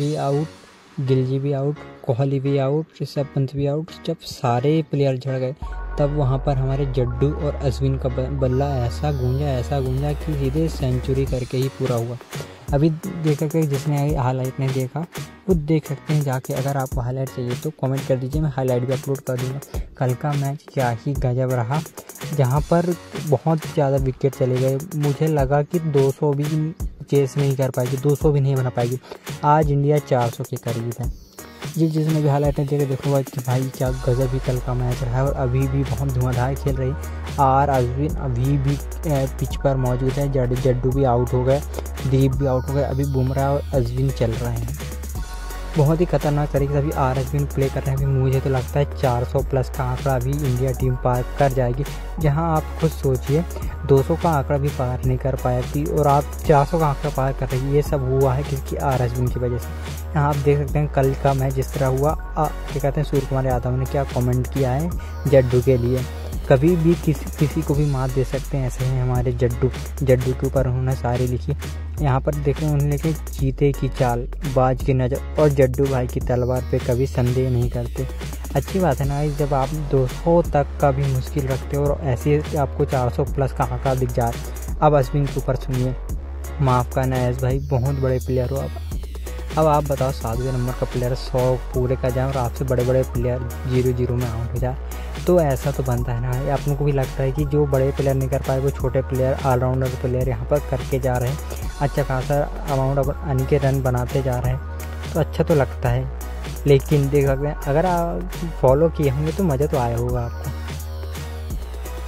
भी आउट गिलजी भी आउट कोहली भी आउट ऋषभ पंत भी आउट जब सारे प्लेयर झड़ गए, तब वहाँ पर हमारे जड्डू और अश्विन का बल्ला ऐसा गूंजा ऐसा गूंजा कि सीधे सेंचुरी करके ही पूरा हुआ। अभी देख सकते जिसने हाईलाइट नहीं देखा वो देख सकते हैं जाके, अगर आपको हाईलाइट चाहिए तो कमेंट कर दीजिए, मैं हाईलाइट भी अपलोड कर दूँगा। कल का मैच क्या ही गजब रहा, जहाँ पर बहुत ज़्यादा विकेट चले गए। मुझे लगा कि 200 भी चेस नहीं कर पाएगी 200 भी नहीं बना पाएगी। आज इंडिया 400 के करीब है। जिस जिसने भी हालात देखे देखो कि भाई क्या गजब ही कल का मैच रहा है और अभी भी बहुत धुआंधार खेल रही। आर अजविन अभी भी पिच पर मौजूद है। जड्डू भी आउट हो गए, दीप भी आउट हो गए। अभी बुमराह और अजविन चल रहे हैं। बहुत ही खतरनाक तरीके से अभी आर एस बिन प्ले कर रहे हैं। अभी मुझे तो लगता है 400 प्लस का आंकड़ा अभी इंडिया टीम पार कर जाएगी। जहाँ आप खुद सोचिए 200 का आंकड़ा भी पार नहीं कर पाया थी और आप 400 का आंकड़ा पार कर रही ये सब हुआ है किसकी आर एस बिन की वजह से। यहाँ आप देख सकते हैं कल का मैच जिस तरह हुआ। क्या कहते हैं, सूर्य कुमार यादव ने क्या कॉमेंट किया है जड्डू के लिए। कभी भी किसी किसी को भी मात दे सकते हैं। ऐसे हैं हमारे जड्डू जड्डू के ऊपर उन्होंने सारी लिखी। यहाँ पर देखें उन्होंने लिखे, चीते की चाल, बाज की नज़र और जड्डू भाई की तलवार पे कभी संदेह नहीं करते। अच्छी बात है ना जब आप 200 तक का भी मुश्किल रखते हो और ऐसे आपको 400 प्लस का आंकड़ा दिख जाए, अब अश्विन के ऊपर सुनिए। माफ़ करना है भाई, बहुत बड़े प्लेयर हो अब अब आप बताओ सातवें नंबर का प्लेयर सौ पूरे का जाए और आपसे बड़े बड़े प्लेयर ज़ीरो ज़ीरो में आउट हो जाए। तो ऐसा तो बनता है ना अपनों को भी लगता है कि जो बड़े प्लेयर नहीं कर पाए, वो छोटे प्लेयर ऑलराउंडर प्लेयर यहाँ पर करके जा रहे हैं। अच्छा खासा अमाउंट अपन के रन बनाते जा रहे हैं। तो अच्छा तो लगता है, लेकिन देख सकते हैं, अगर आप फॉलो किए होंगे तो मज़ा तो आया होगा आपको।